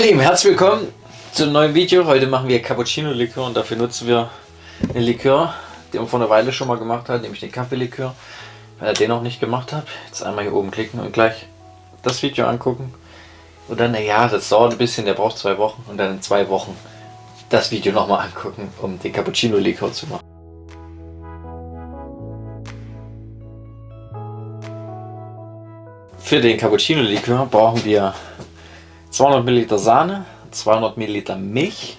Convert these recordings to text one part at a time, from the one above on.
Hi Lieben, herzlich willkommen zu einem neuen Video. Heute machen wir Cappuccino-Likör und dafür nutzen wir einen Likör, den wir vor einer Weile schon mal gemacht haben, nämlich den Kaffeelikör. Wenn ihr den noch nicht gemacht habt, jetzt einmal hier oben klicken und gleich das Video angucken. Und dann, naja, das dauert ein bisschen, der braucht zwei Wochen und dann in zwei Wochen das Video nochmal angucken, um den Cappuccino-Likör zu machen. Für den Cappuccino-Likör brauchen wir 200 Milliliter Sahne, 200 Milliliter Milch,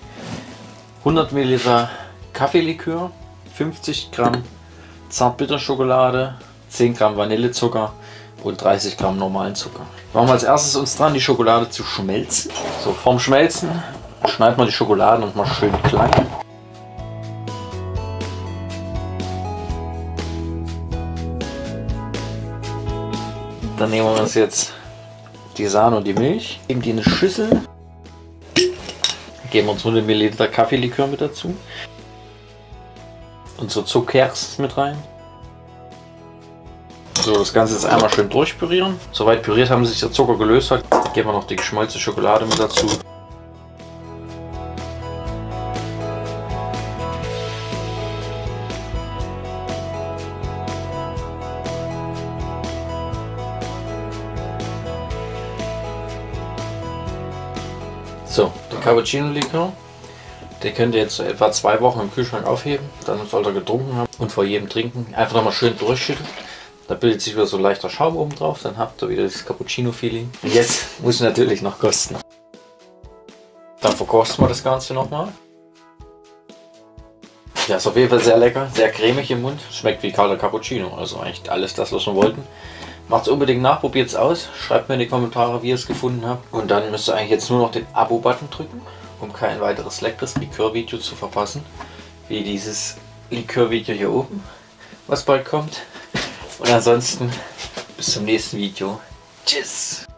100 Milliliter Kaffeelikör, 50 Gramm Zartbitterschokolade, 10 Gramm Vanillezucker und 30 Gramm normalen Zucker. Machen wir als erstes uns dran, die Schokolade zu schmelzen. So, vorm Schmelzen schneiden wir die Schokolade und mal schön klein. Dann nehmen wir uns jetzt die Sahne und die Milch, geben die in eine Schüssel, geben uns 100 Milliliter Kaffeelikör mit dazu, unsere Zuckers mit rein. So, das Ganze jetzt einmal schön durchpürieren. Soweit püriert haben sich der Zucker gelöst hat, geben wir noch die geschmolzene Schokolade mit dazu. So, der Cappuccino-Likör, den könnt ihr jetzt so etwa zwei Wochen im Kühlschrank aufheben. Dann sollt ihr getrunken haben und vor jedem Trinken einfach nochmal schön durchschütteln. Da bildet sich wieder so leichter Schaum oben drauf, dann habt ihr wieder das Cappuccino-Feeling. Jetzt muss ich natürlich noch kosten. Dann verkosten wir das Ganze nochmal. Ja, ist auf jeden Fall sehr lecker, sehr cremig im Mund. Schmeckt wie kalter Cappuccino, also eigentlich alles das, was wir wollten. Macht es unbedingt nach, probiert es aus. Schreibt mir in die Kommentare, wie ihr es gefunden habt. Und dann müsst ihr eigentlich jetzt nur noch den Abo-Button drücken, um kein weiteres leckeres Likör-Video zu verpassen. Wie dieses Likör-Video hier oben, was bald kommt. Und ansonsten bis zum nächsten Video. Tschüss!